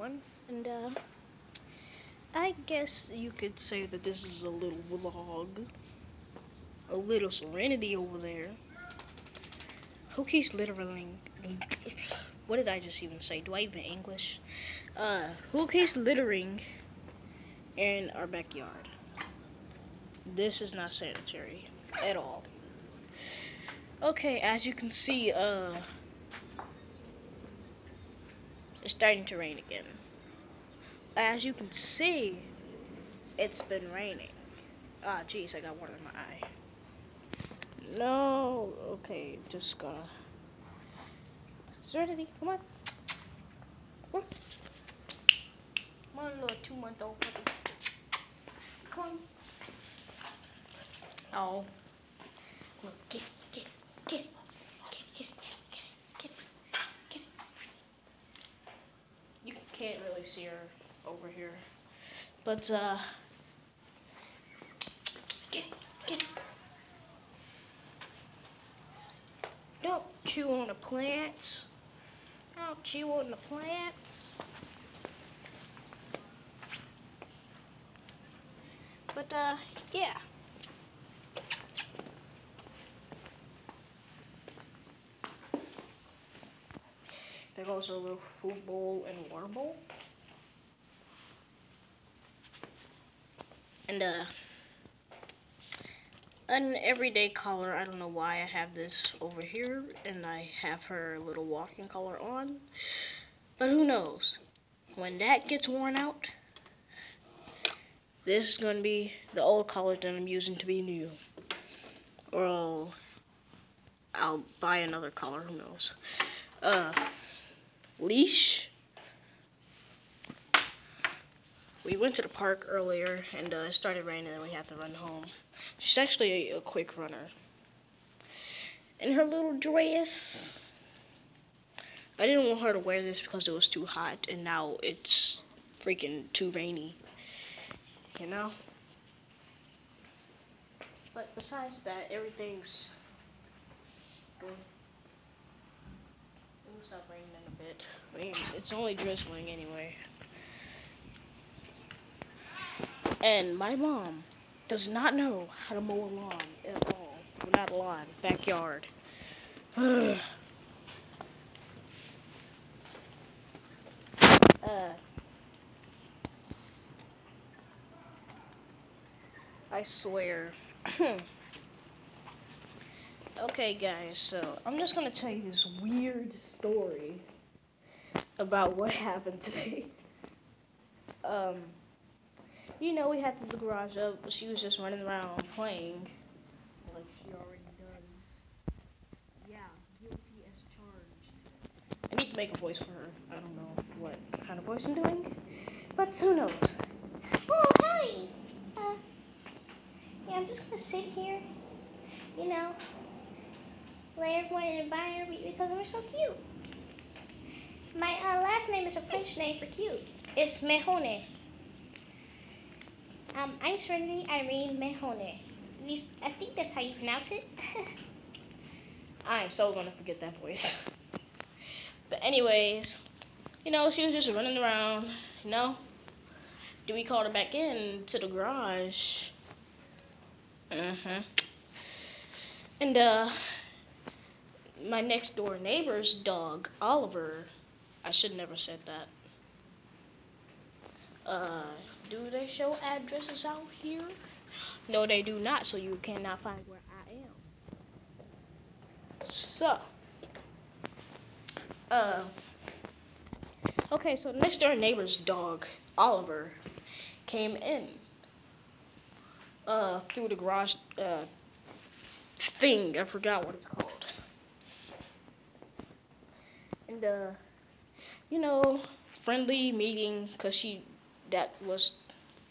everyone, and uh, I guess you could say that this is a little vlog. A little serenity over there. Who keeps littering? What did I just even say? Do I even English? Uh, who keeps littering in our backyard? This is not sanitary at all. Okay, as you can see, uh, it's starting to rain again. As you can see, it's been raining. Ah, jeez, I got water in my eye. No, okay, just gonna. Serenity, come on. Come on. Little two month old puppy. Come on. Oh. Get, get, get, get, get, get, get, get. You can't really see her over here. But, uh. Get get. Don't chew on the plants. Don't chew on the plants. But, uh, yeah. Goes our little food bowl and water bowl. And, uh, an everyday collar. I don't know why I have this over here and I have her little walking collar on. But who knows? When that gets worn out, this is going to be the old collar that I'm using to be new. Or I'll, I'll buy another collar, who knows. Uh, leash. We went to the park earlier and uh, it started raining and we had to run home. She's actually a, a quick runner. And her little dress. I didn't want her to wear this because it was too hot and now it's freaking too rainy. You know? But besides that, everything's good. Stop raining in a bit. It's only drizzling anyway. And my mom does not know how to mow a lawn at all. Well, not a lawn, backyard. uh, I swear. okay, guys, so I'm just gonna tell you this weird story about what happened today. Um, you know, we had to the garage up. She was just running around playing like she already does. Yeah, guilty as charged. I need to make a voice for her. I don't know what kind of voice I'm doing, but who knows? Oh, hi. Uh, yeah, I'm just gonna sit here, you know, let everyone admire me because we're so cute. My uh, last name is a French name for cute. It's Mehone. Um, I'm Serenity Irene Mehone. At least, I think that's how you pronounce it. I'm so gonna forget that voice. but anyways, you know, she was just running around, you know. Then we called her back in to the garage. Uh-huh. And uh my next door neighbor's dog, Oliver, I should never said that. Uh do they show addresses out here? No, they do not, so you cannot find where I am. So, uh, okay, so next door neighbor's dog, Oliver, came in, uh, through the garage, uh, thing. I forgot what it's called. And, you know, friendly meeting, because she that was,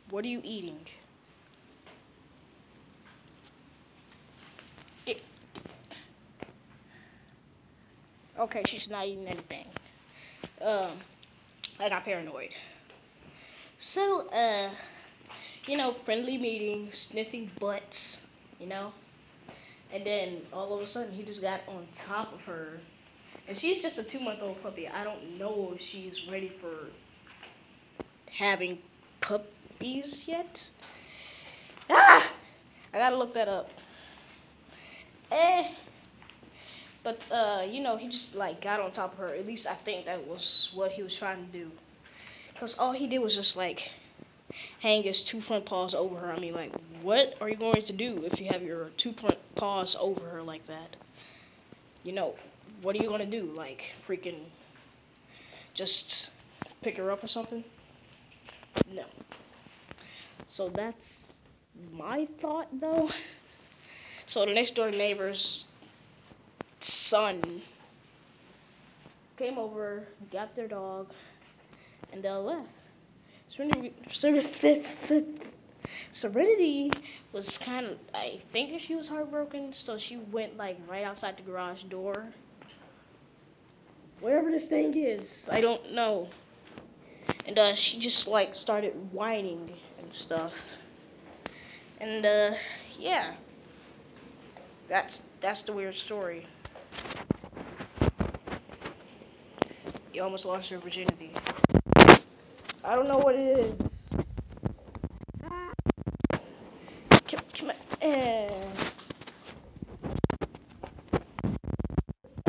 what are you eating? Okay, she's not eating anything. Um, I got paranoid. So, uh, you know, friendly meeting, sniffing butts, you know? And then all of a sudden he just got on top of her And she's just a two month old puppy. I don't know if she's ready for having puppies yet. Ah! I gotta look that up. Eh. But, uh, you know, he just, like, got on top of her. At least I think that was what he was trying to do. Because all he did was just, like, hang his two front paws over her. I mean, like, what are you going to do if you have your two front paws over her like that? You know, what are you to do? Like, freaking just pick her up or something? No. So that's my thought, though. So the next door neighbor's son came over, got their dog, and they left. Serenity, Serenity was kind of, I think she was heartbroken, so she went like right outside the garage door. Wherever this thing is, I don't know. And uh, she just like started whining and stuff. And uh, yeah, that's that's the weird story. You almost lost your virginity. I don't know what it is. Come, come on.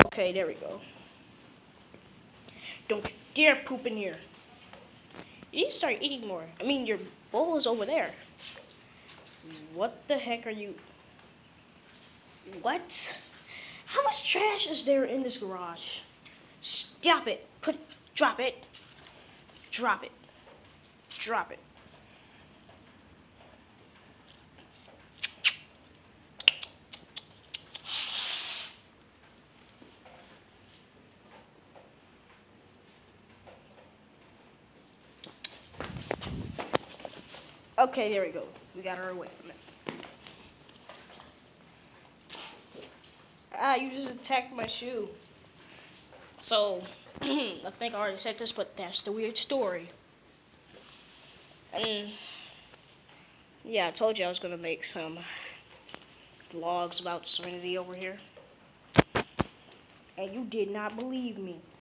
Okay, there we go. Don't dare poop in here. You need to start eating more. I mean, your bowl is over there. What the heck are you... What? How much trash is there in this garage? Stop it. Put, drop it. Drop it. Drop it. Okay, there we go. We got away from it. Ah, you just attacked my shoe. So, I think I already said this, but that's the weird story. And, yeah, I told you I was going to make some vlogs about Serenity over here. And you did not believe me.